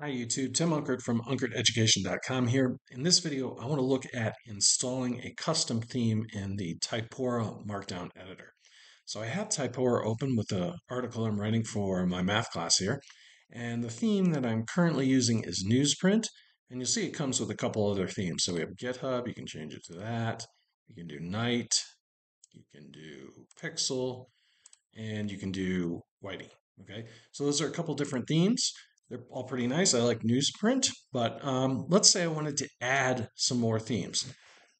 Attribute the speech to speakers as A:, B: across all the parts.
A: Hi YouTube, Tim Unkert from UnkertEducation.com here. In this video, I want to look at installing a custom theme in the Typora Markdown editor. So I have Typora open with the article I'm writing for my math class here, and the theme that I'm currently using is Newsprint, and you'll see it comes with a couple other themes. So we have GitHub, you can change it to that, you can do Night, you can do Pixel, and you can do Whitey. Okay, so those are a couple different themes. They're all pretty nice. I like newsprint, but um, let's say I wanted to add some more themes.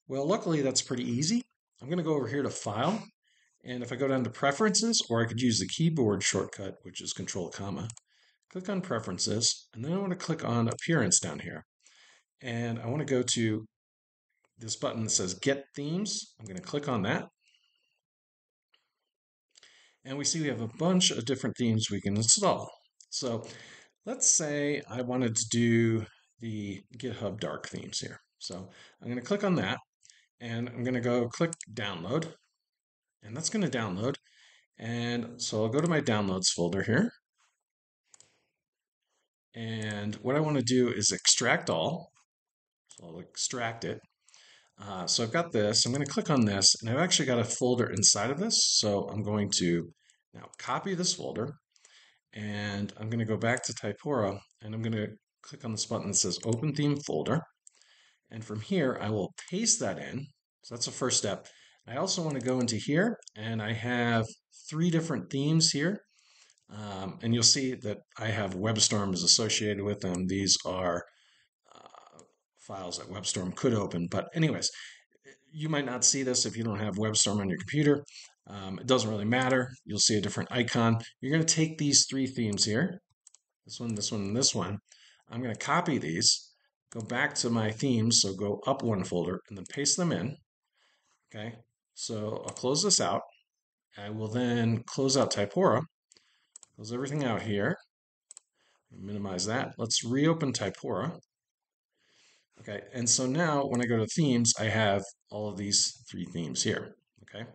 A: Well, luckily that's pretty easy. I'm going to go over here to File, and if I go down to Preferences, or I could use the keyboard shortcut, which is Control comma, click on Preferences, and then I want to click on Appearance down here. And I want to go to this button that says Get Themes. I'm going to click on that. And we see we have a bunch of different themes we can install. So let's say I wanted to do the GitHub dark themes here. So I'm going to click on that and I'm going to go click download and that's going to download. And so I'll go to my downloads folder here. And what I want to do is extract all. So I'll extract it. Uh, so I've got this. I'm going to click on this, and I've actually got a folder inside of this. So I'm going to now copy this folder, and I'm going to go back to Typora, and I'm going to click on this button that says Open Theme Folder. And from here, I will paste that in. So that's the first step. I also want to go into here, and I have three different themes here. Um, and you'll see that I have WebStorms associated with them. These are uh, files that WebStorm could open. But anyways, you might not see this if you don't have WebStorm on your computer. Um, it doesn't really matter. You'll see a different icon. You're going to take these three themes here, this one, this one, and this one. I'm going to copy these, go back to my themes, so go up one folder, and then paste them in. Okay, so I'll close this out. I will then close out Typora, close everything out here, minimize that. Let's reopen Typora. Okay, and so now when I go to themes, I have all of these three themes here. Okay,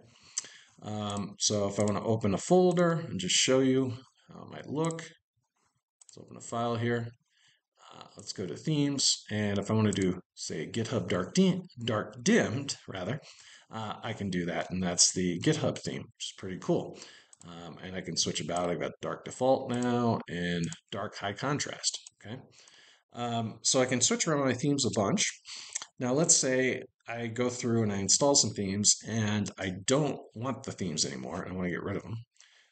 A: um, so if I want to open a folder and just show you how it might look, let's open a file here. Uh, let's go to themes, and if I want to do, say, GitHub dark, dim, dark dimmed, rather, uh, I can do that, and that's the GitHub theme, which is pretty cool. Um, and I can switch about. I've got dark default now and dark high contrast. Okay, um, so I can switch around my themes a bunch. Now, let's say I go through and I install some themes and I don't want the themes anymore. I want to get rid of them.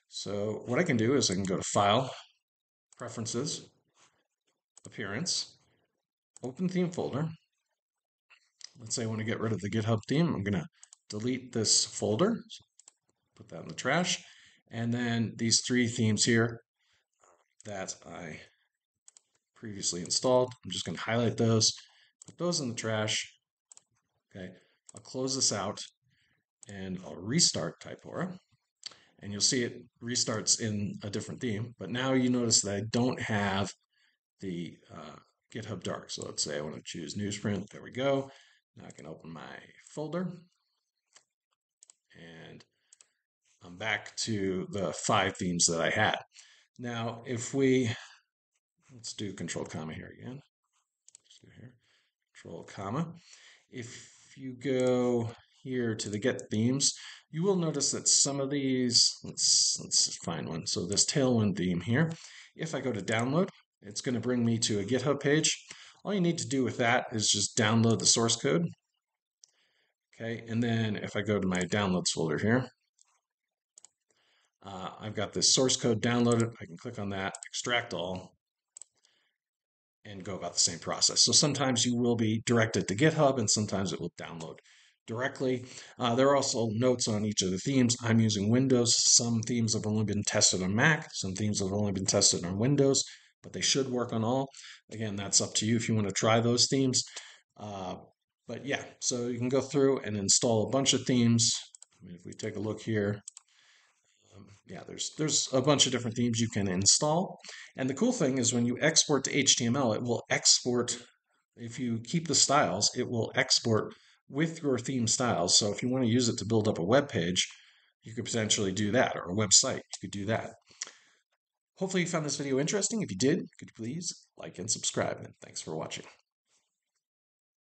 A: So what I can do is I can go to File, Preferences, Appearance, Open Theme Folder. Let's say I want to get rid of the GitHub theme. I'm going to delete this folder, put that in the trash. And then these three themes here that I previously installed, I'm just going to highlight those, put those in the trash, Okay, I'll close this out and I'll restart Typora. And you'll see it restarts in a different theme. But now you notice that I don't have the uh, GitHub Dark. So let's say I want to choose Newsprint. There we go. Now I can open my folder. And I'm back to the five themes that I had. Now, if we, let's do control comma here again. Let's do here, control comma. If you go here to the get themes, you will notice that some of these, let's, let's find one. So this Tailwind theme here, if I go to download, it's going to bring me to a GitHub page. All you need to do with that is just download the source code. Okay, and then if I go to my downloads folder here, uh, I've got this source code downloaded. I can click on that, extract all, and go about the same process. So sometimes you will be directed to GitHub and sometimes it will download directly. Uh, there are also notes on each of the themes. I'm using Windows. Some themes have only been tested on Mac. Some themes have only been tested on Windows, but they should work on all. Again, that's up to you if you want to try those themes. Uh, but yeah, so you can go through and install a bunch of themes. I mean, if we take a look here, yeah, there's there's a bunch of different themes you can install. And the cool thing is when you export to HTML, it will export, if you keep the styles, it will export with your theme styles. So if you want to use it to build up a web page, you could potentially do that, or a website, you could do that. Hopefully you found this video interesting. If you did, could you please like and subscribe. And thanks for watching.